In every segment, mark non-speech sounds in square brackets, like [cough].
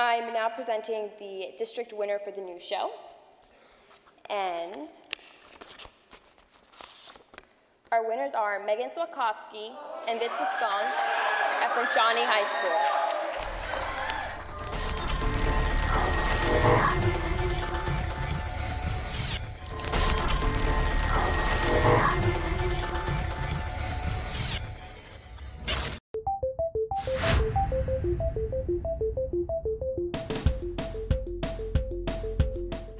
I'm now presenting the district winner for the new show. And our winners are Megan Swakowski and Vista Skong from Shawnee High School.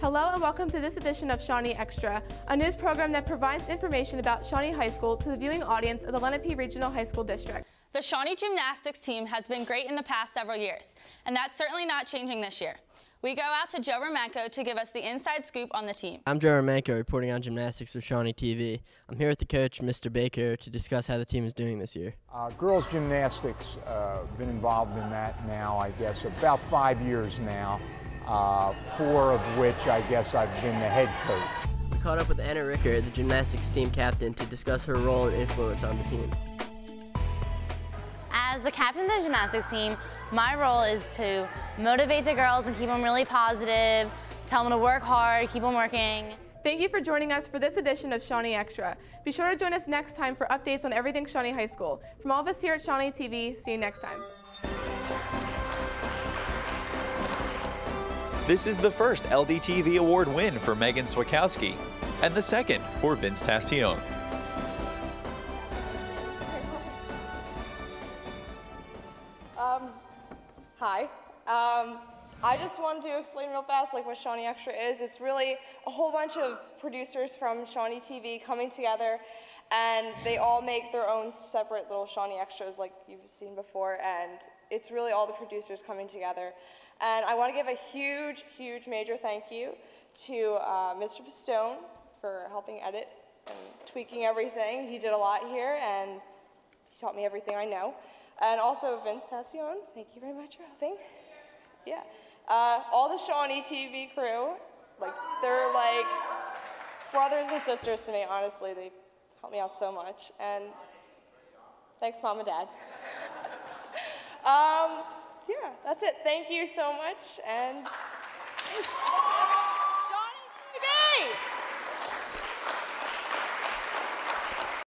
Hello and welcome to this edition of Shawnee Extra, a news program that provides information about Shawnee High School to the viewing audience of the Lenape Regional High School District. The Shawnee gymnastics team has been great in the past several years, and that's certainly not changing this year. We go out to Joe Romanko to give us the inside scoop on the team. I'm Joe Romanko, reporting on gymnastics for Shawnee TV. I'm here with the coach, Mr. Baker, to discuss how the team is doing this year. Uh, girls gymnastics, uh, been involved in that now, I guess, about five years now, uh, four of which I guess I've been the head coach. We caught up with Anna Ricker, the gymnastics team captain, to discuss her role and influence on the team. As the captain of the gymnastics team, my role is to motivate the girls and keep them really positive, tell them to work hard, keep them working. Thank you for joining us for this edition of Shawnee Extra. Be sure to join us next time for updates on everything Shawnee High School. From all of us here at Shawnee TV, see you next time. This is the first LDTV award win for Megan Swakowski and the second for Vince Tastione. Um, hi. Um, I just wanted to explain real fast like what Shawnee Extra is. It's really a whole bunch of producers from Shawnee TV coming together and they all make their own separate little Shawnee Extras like you've seen before and it's really all the producers coming together. And I want to give a huge, huge major thank you to uh, Mr. Pistone for helping edit and tweaking everything. He did a lot here and he taught me everything I know. And also Vince Tassione, thank you very much for helping. Yeah. Uh, all the Shawnee TV crew, like they're like brothers and sisters to me, honestly. They help me out so much. And thanks, mom and dad. [laughs] um, yeah, that's it. Thank you so much. And thanks.